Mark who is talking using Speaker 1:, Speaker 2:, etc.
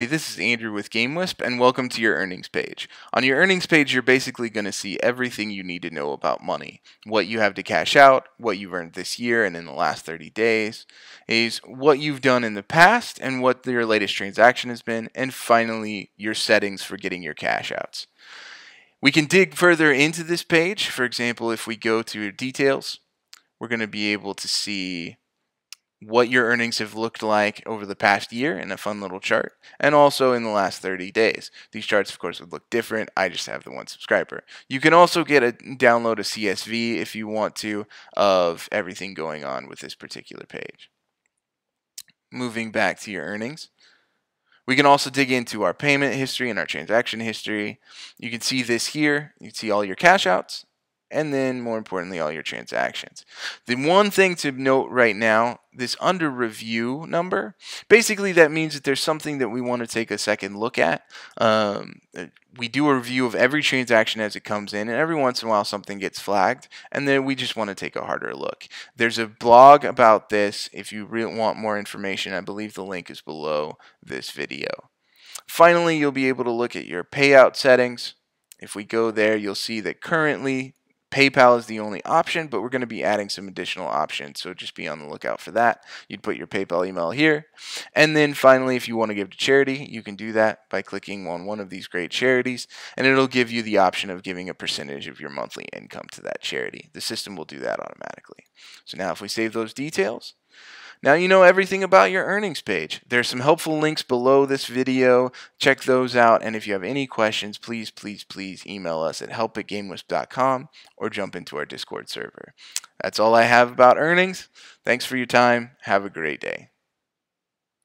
Speaker 1: This is Andrew with GameWisp, and welcome to your earnings page. On your earnings page, you're basically going to see everything you need to know about money. What you have to cash out, what you've earned this year and in the last 30 days, is what you've done in the past and what your latest transaction has been, and finally, your settings for getting your cash outs. We can dig further into this page. For example, if we go to details, we're going to be able to see what your earnings have looked like over the past year in a fun little chart, and also in the last 30 days. These charts, of course, would look different. I just have the one subscriber. You can also get a download a CSV if you want to of everything going on with this particular page. Moving back to your earnings. We can also dig into our payment history and our transaction history. You can see this here. You can see all your cash outs and then more importantly all your transactions. The one thing to note right now, this under review number, basically that means that there's something that we want to take a second look at. Um, we do a review of every transaction as it comes in, and every once in a while something gets flagged, and then we just want to take a harder look. There's a blog about this. If you really want more information, I believe the link is below this video. Finally, you'll be able to look at your payout settings. If we go there, you'll see that currently PayPal is the only option, but we're going to be adding some additional options, so just be on the lookout for that. You'd put your PayPal email here. And then finally, if you want to give to charity, you can do that by clicking on one of these great charities, and it'll give you the option of giving a percentage of your monthly income to that charity. The system will do that automatically. So now if we save those details, now you know everything about your earnings page. There's some helpful links below this video. Check those out. And if you have any questions, please, please, please email us at help at or jump into our Discord server. That's all I have about earnings. Thanks for your time. Have a great day.